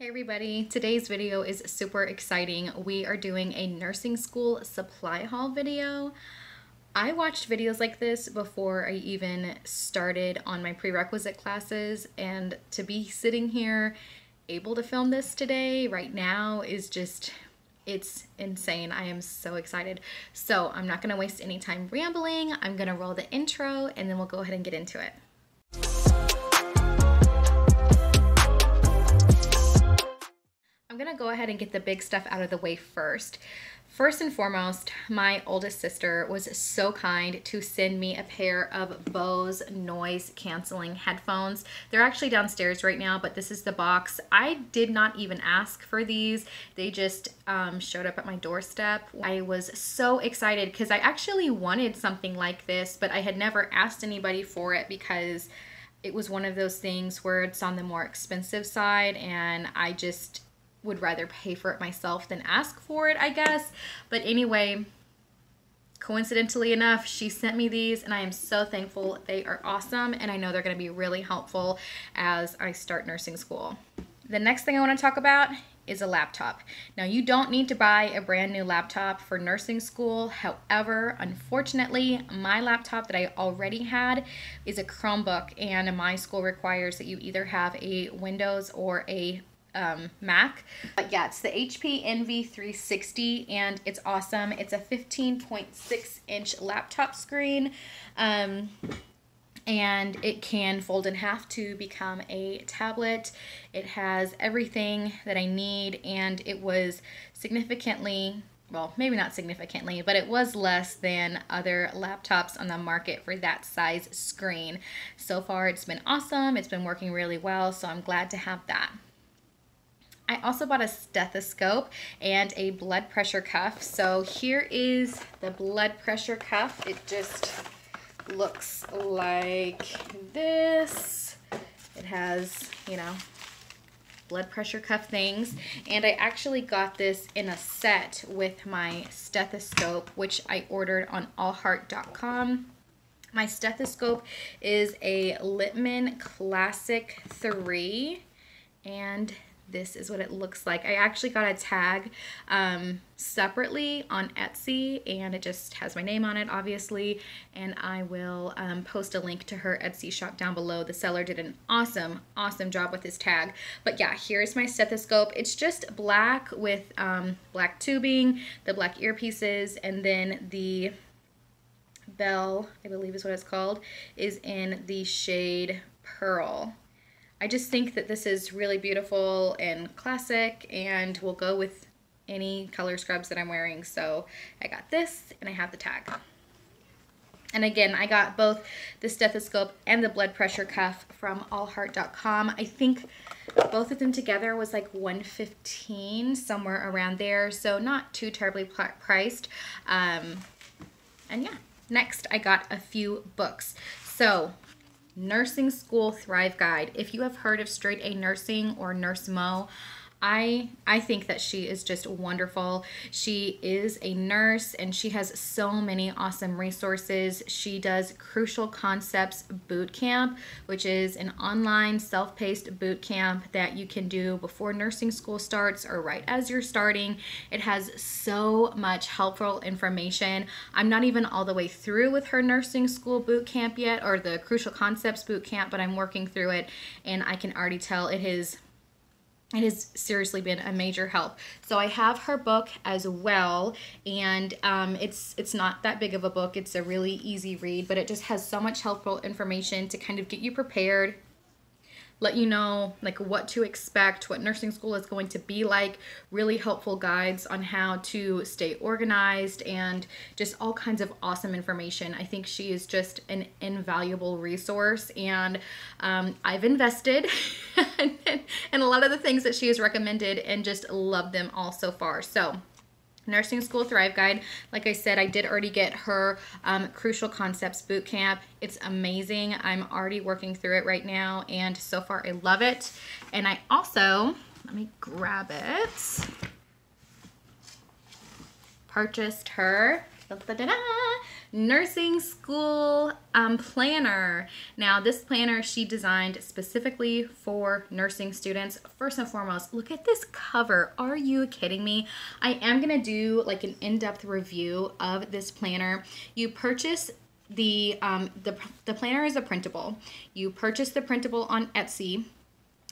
Hey everybody, today's video is super exciting. We are doing a nursing school supply haul video. I watched videos like this before I even started on my prerequisite classes and to be sitting here able to film this today right now is just it's insane. I am so excited. So I'm not gonna waste any time rambling. I'm gonna roll the intro and then we'll go ahead and get into it. I'm gonna go ahead and get the big stuff out of the way first. First and foremost, my oldest sister was so kind to send me a pair of Bose noise canceling headphones. They're actually downstairs right now, but this is the box. I did not even ask for these. They just um, showed up at my doorstep. I was so excited because I actually wanted something like this, but I had never asked anybody for it because it was one of those things where it's on the more expensive side and I just would rather pay for it myself than ask for it, I guess. But anyway, coincidentally enough, she sent me these and I am so thankful. They are awesome and I know they're going to be really helpful as I start nursing school. The next thing I want to talk about is a laptop. Now you don't need to buy a brand new laptop for nursing school. However, unfortunately, my laptop that I already had is a Chromebook and my school requires that you either have a Windows or a um, Mac. But yeah, it's the HP Envy 360 and it's awesome. It's a 15.6 inch laptop screen. Um, and it can fold in half to become a tablet. It has everything that I need and it was significantly well, maybe not significantly, but it was less than other laptops on the market for that size screen. So far, it's been awesome. It's been working really well, so I'm glad to have that. I also bought a stethoscope and a blood pressure cuff. So here is the blood pressure cuff. It just looks like this. It has, you know, blood pressure cuff things. And I actually got this in a set with my stethoscope, which I ordered on allheart.com. My stethoscope is a Littmann Classic 3 and this is what it looks like. I actually got a tag um, separately on Etsy and it just has my name on it obviously and I will um, post a link to her Etsy shop down below. The seller did an awesome awesome job with this tag but yeah here's my stethoscope. It's just black with um, black tubing, the black earpieces and then the bell I believe is what it's called is in the shade pearl. I just think that this is really beautiful and classic and will go with any color scrubs that I'm wearing. So I got this and I have the tag. And again, I got both the stethoscope and the blood pressure cuff from allheart.com. I think both of them together was like 115 somewhere around there. So not too terribly priced. Um, and yeah, next I got a few books. So Nursing School Thrive Guide. If you have heard of Straight A Nursing or Nurse Mo, I I think that she is just wonderful. She is a nurse and she has so many awesome resources. She does Crucial Concepts Boot Camp, which is an online self-paced boot camp that you can do before nursing school starts or right as you're starting. It has so much helpful information. I'm not even all the way through with her nursing school boot camp yet or the Crucial Concepts boot camp, but I'm working through it and I can already tell it has it has seriously been a major help. So I have her book as well, and um, it's it's not that big of a book. It's a really easy read, but it just has so much helpful information to kind of get you prepared let you know like what to expect, what nursing school is going to be like, really helpful guides on how to stay organized and just all kinds of awesome information. I think she is just an invaluable resource and um, I've invested in a lot of the things that she has recommended and just love them all so far. So Nursing School Thrive Guide. Like I said, I did already get her um, Crucial Concepts Boot Camp. It's amazing. I'm already working through it right now, and so far I love it. And I also, let me grab it, purchased her da, da, da, nursing school um, planner. Now, this planner she designed specifically for nursing students. First and foremost, look at this cover. Are you kidding me? I am gonna do like an in-depth review of this planner. You purchase the um, the the planner is a printable. You purchase the printable on Etsy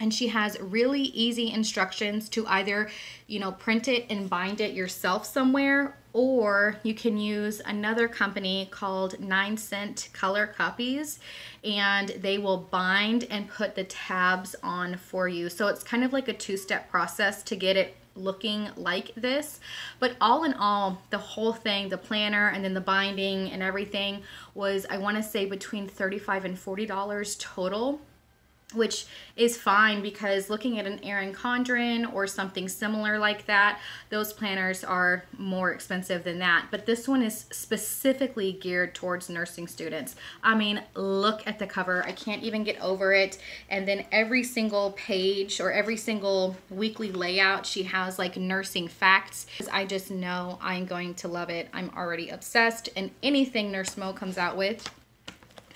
and she has really easy instructions to either you know print it and bind it yourself somewhere or you can use another company called 9 Cent Color Copies and they will bind and put the tabs on for you. So it's kind of like a two-step process to get it looking like this. But all in all the whole thing the planner and then the binding and everything was i want to say between 35 and 40 dollars total which is fine because looking at an Erin Condren or something similar like that, those planners are more expensive than that. But this one is specifically geared towards nursing students. I mean, look at the cover. I can't even get over it. And then every single page or every single weekly layout, she has like nursing facts. I just know I'm going to love it. I'm already obsessed and anything Nurse Mo comes out with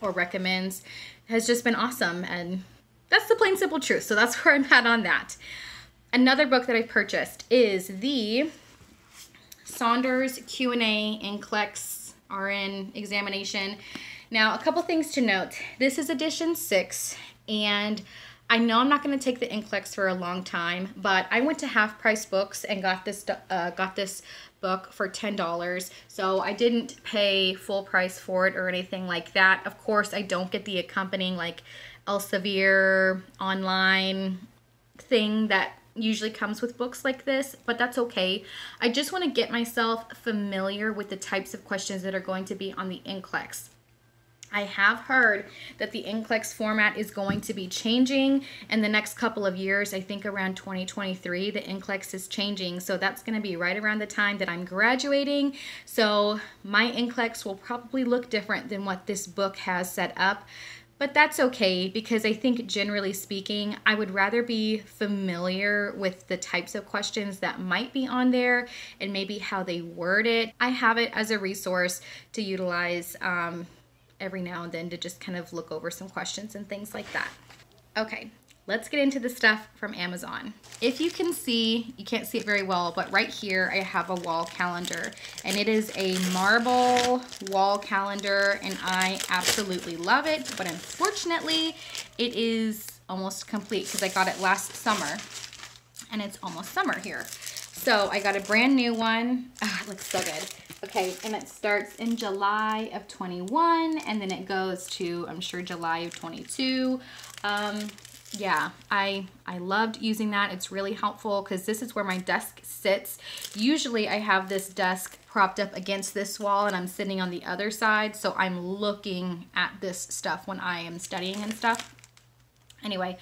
or recommends has just been awesome and that's the plain simple truth. So that's where I'm at on that. Another book that I purchased is the Saunders Q&A NCLEX RN examination. Now, a couple things to note. This is edition six, and I know I'm not going to take the NCLEX for a long time, but I went to Half Price Books and got this uh, got this book for $10. So I didn't pay full price for it or anything like that. Of course, I don't get the accompanying like Elsevier online thing that usually comes with books like this, but that's okay. I just want to get myself familiar with the types of questions that are going to be on the NCLEX. I have heard that the NCLEX format is going to be changing in the next couple of years. I think around 2023, the NCLEX is changing. So that's going to be right around the time that I'm graduating. So my NCLEX will probably look different than what this book has set up. But that's okay because I think generally speaking, I would rather be familiar with the types of questions that might be on there and maybe how they word it. I have it as a resource to utilize um, every now and then to just kind of look over some questions and things like that. Okay, let's get into the stuff from Amazon. If you can see, you can't see it very well, but right here I have a wall calendar and it is a marble wall calendar and I absolutely love it, but unfortunately it is almost complete because I got it last summer and it's almost summer here. So I got a brand new one. Ah, it looks so good. Okay, and it starts in July of 21 and then it goes to, I'm sure, July of 22. Um, yeah, I, I loved using that. It's really helpful because this is where my desk sits. Usually I have this desk propped up against this wall and I'm sitting on the other side. So I'm looking at this stuff when I am studying and stuff. Anyway,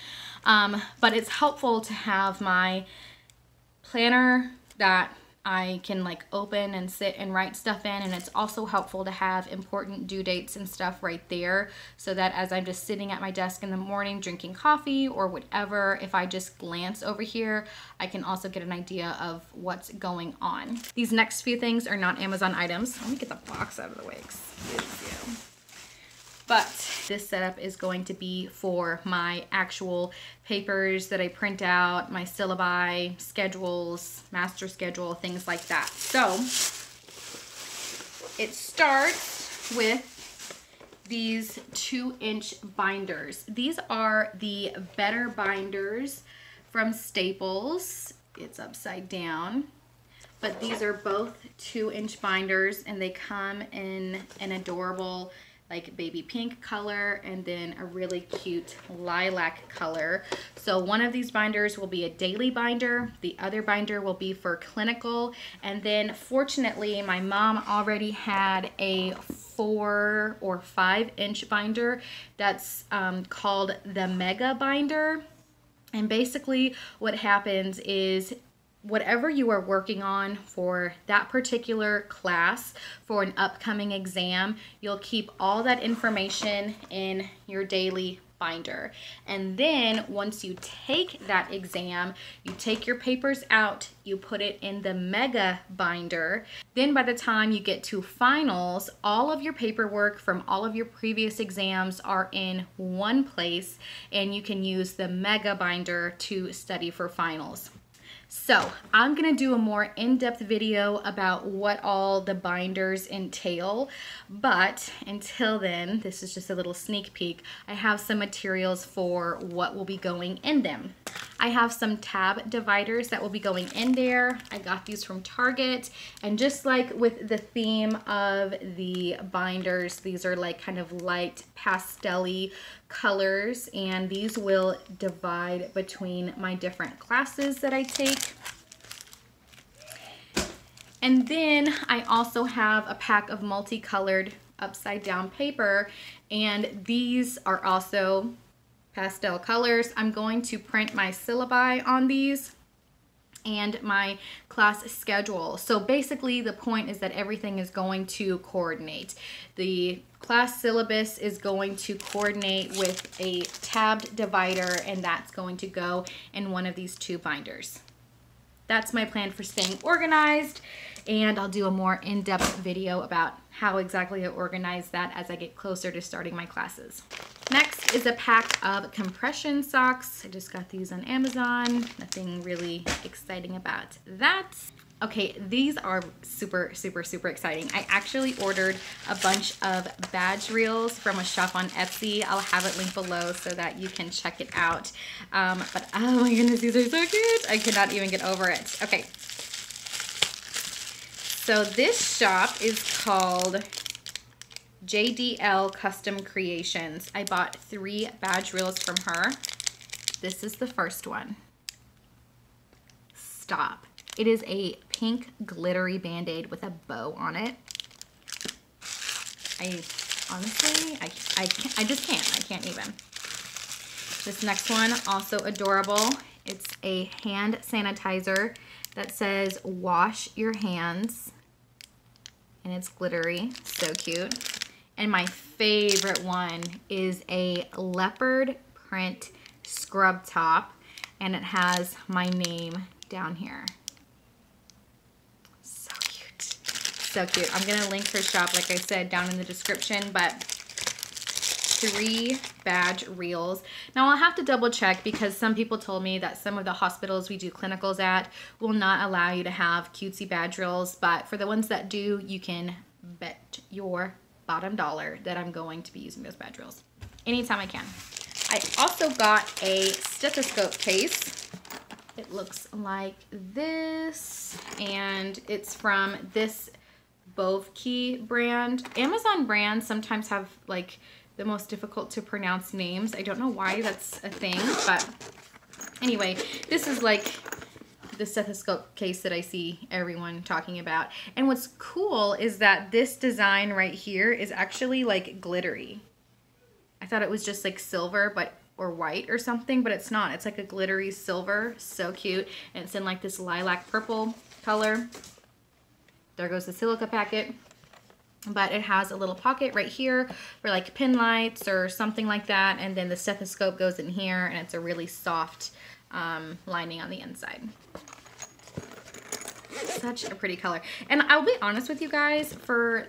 um, but it's helpful to have my planner that I can like open and sit and write stuff in and it's also helpful to have important due dates and stuff right there so that as I'm just sitting at my desk in the morning drinking coffee or whatever if I just glance over here I can also get an idea of what's going on. These next few things are not Amazon items. Let me get the box out of the way. Excuse you. But this setup is going to be for my actual papers that I print out, my syllabi, schedules, master schedule, things like that. So it starts with these two inch binders. These are the Better Binders from Staples. It's upside down but these are both two inch binders and they come in an adorable like baby pink color and then a really cute lilac color. So one of these binders will be a daily binder. The other binder will be for clinical. And then fortunately, my mom already had a four or five inch binder that's um, called the Mega Binder. And basically what happens is whatever you are working on for that particular class for an upcoming exam, you'll keep all that information in your daily binder. And then once you take that exam, you take your papers out, you put it in the mega binder. Then by the time you get to finals, all of your paperwork from all of your previous exams are in one place and you can use the mega binder to study for finals. So I'm gonna do a more in-depth video about what all the binders entail, but until then, this is just a little sneak peek, I have some materials for what will be going in them. I have some tab dividers that will be going in there. I got these from Target, and just like with the theme of the binders, these are like kind of light pastel colors and these will divide between my different classes that I take. And then I also have a pack of multicolored upside down paper and these are also pastel colors. I'm going to print my syllabi on these and my class schedule. So basically the point is that everything is going to coordinate. The class syllabus is going to coordinate with a tabbed divider and that's going to go in one of these two binders. That's my plan for staying organized and I'll do a more in-depth video about how exactly I organize that as I get closer to starting my classes. Next is a pack of compression socks. I just got these on Amazon. Nothing really exciting about that. Okay, these are super, super, super exciting. I actually ordered a bunch of badge reels from a shop on Etsy. I'll have it linked below so that you can check it out. Um, but oh my goodness, these are so cute. I could not even get over it. Okay, so this shop is called JDL Custom Creations. I bought three badge reels from her. This is the first one. Stop. It is a pink glittery band-aid with a bow on it. I honestly, I, I, I just can't. I can't even. This next one, also adorable. It's a hand sanitizer that says wash your hands and it's glittery, so cute. And my favorite one is a leopard print scrub top and it has my name down here. So cute. So cute. I'm going to link her shop, like I said, down in the description, but three badge reels. Now I'll have to double check because some people told me that some of the hospitals we do clinicals at will not allow you to have cutesy badge reels, but for the ones that do, you can bet your bottom dollar that I'm going to be using those badge reels anytime I can. I also got a stethoscope case. It looks like this and it's from this Bovkey brand. Amazon brands sometimes have like the most difficult to pronounce names. I don't know why that's a thing, but anyway, this is like the stethoscope case that I see everyone talking about. And what's cool is that this design right here is actually like glittery. I thought it was just like silver, but or white or something, but it's not. It's like a glittery silver. So cute. And it's in like this lilac purple color. There goes the silica packet. But it has a little pocket right here for like penlights or something like that and then the stethoscope goes in here and it's a really soft um, lining on the inside. Such a pretty color. And I'll be honest with you guys for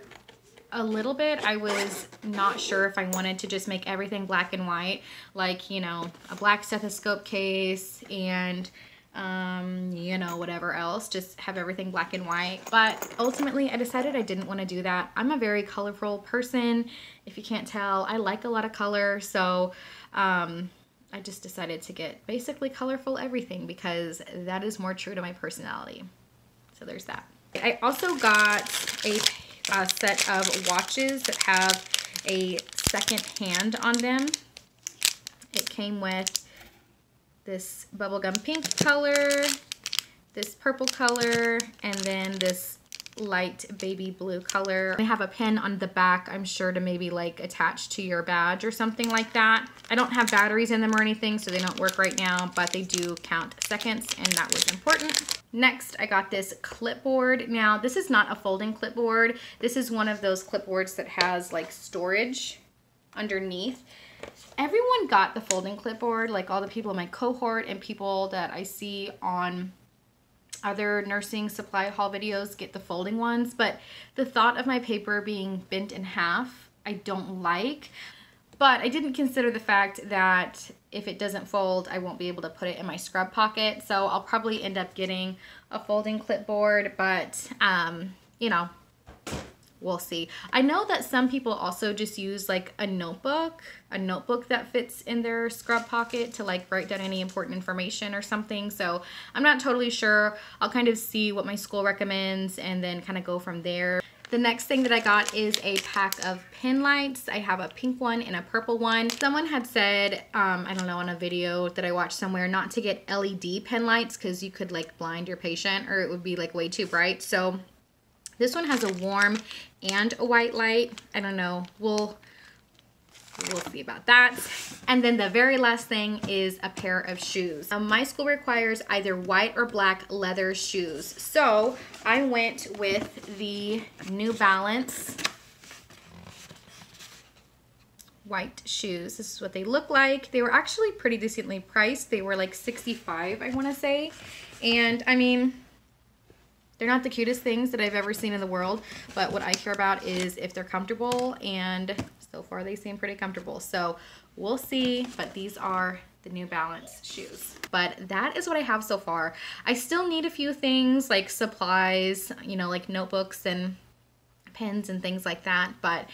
a little bit I was not sure if I wanted to just make everything black and white like you know a black stethoscope case and um, you know, whatever else, just have everything black and white. But ultimately, I decided I didn't want to do that. I'm a very colorful person. If you can't tell, I like a lot of color. So um, I just decided to get basically colorful everything because that is more true to my personality. So there's that. I also got a, a set of watches that have a second hand on them. It came with this bubblegum pink color, this purple color, and then this light baby blue color. They have a pin on the back, I'm sure to maybe like attach to your badge or something like that. I don't have batteries in them or anything, so they don't work right now, but they do count seconds, and that was important. Next, I got this clipboard. Now, this is not a folding clipboard. This is one of those clipboards that has like storage underneath. Everyone got the folding clipboard, like all the people in my cohort and people that I see on other nursing supply haul videos get the folding ones, but the thought of my paper being bent in half, I don't like. But I didn't consider the fact that if it doesn't fold, I won't be able to put it in my scrub pocket. So I'll probably end up getting a folding clipboard, but um, you know, we'll see. I know that some people also just use like a notebook, a notebook that fits in their scrub pocket to like write down any important information or something. So I'm not totally sure. I'll kind of see what my school recommends and then kind of go from there. The next thing that I got is a pack of penlights. I have a pink one and a purple one. Someone had said, um, I don't know, on a video that I watched somewhere, not to get LED penlights because you could like blind your patient or it would be like way too bright. So this one has a warm and a white light. I don't know. We'll we'll see about that. And then the very last thing is a pair of shoes. My school requires either white or black leather shoes. So I went with the New Balance white shoes. This is what they look like. They were actually pretty decently priced. They were like 65, I want to say. And I mean, they're not the cutest things that I've ever seen in the world, but what I care about is if they're comfortable, and so far they seem pretty comfortable. So we'll see, but these are the New Balance shoes. But that is what I have so far. I still need a few things like supplies, you know, like notebooks and pens and things like that, but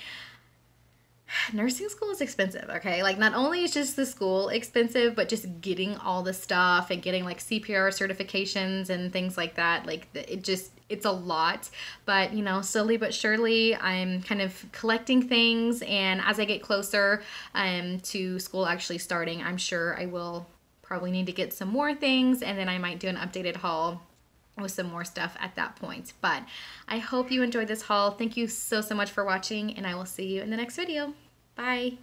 nursing school is expensive, okay? Like not only is just the school expensive, but just getting all the stuff and getting like CPR certifications and things like that, like it just it's a lot. But, you know, slowly but surely I'm kind of collecting things and as I get closer um to school actually starting, I'm sure I will probably need to get some more things and then I might do an updated haul with some more stuff at that point. But I hope you enjoyed this haul. Thank you so, so much for watching and I will see you in the next video. Bye.